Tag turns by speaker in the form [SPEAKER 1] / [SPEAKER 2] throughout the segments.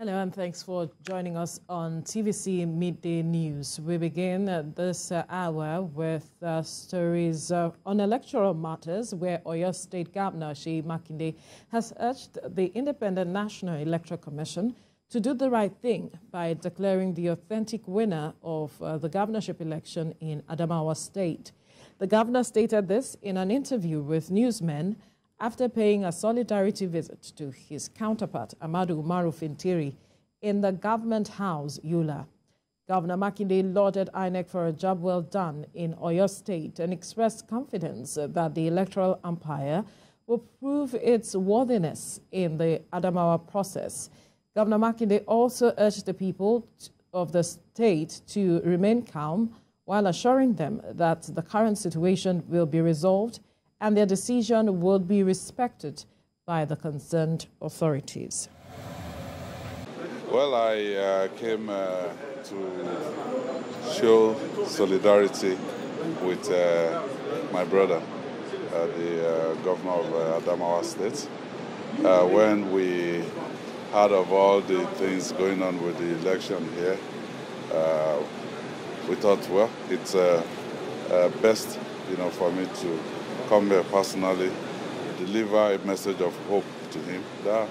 [SPEAKER 1] Hello and thanks for joining us on TVC Midday News. We begin uh, this uh, hour with uh, stories uh, on electoral matters where Oyo State Governor Seyi Makinde has urged the Independent National Electoral Commission to do the right thing by declaring the authentic winner of uh, the governorship election in Adamawa State. The governor stated this in an interview with newsmen after paying a solidarity visit to his counterpart, Ahmadu Umaru Fintiri, in the government house, Yola. Governor Makinde lauded INEC for a job well done in Oyo State and expressed confidence that the electoral umpire will prove its worthiness in the Adamawa process. Governor Makinde also urged the people of the state to remain calm while assuring them that the current situation will be resolved and their decision will be respected by the concerned authorities.
[SPEAKER 2] Well, I uh, came uh, to show solidarity with uh, my brother, uh, the uh, governor of uh, Adamawa State, when we heard of all the things going on with the election here. we thought, well, it's best, you know, for me to come here personally, deliver a message of hope to him that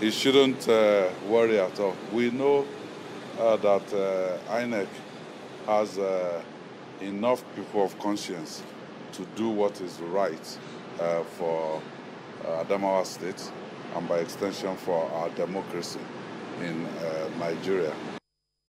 [SPEAKER 2] he shouldn't uh, worry at all. We know uh, that uh, INEC has uh, enough people of conscience to do what is right uh, for uh, Adamawa State and by extension for our democracy in Nigeria.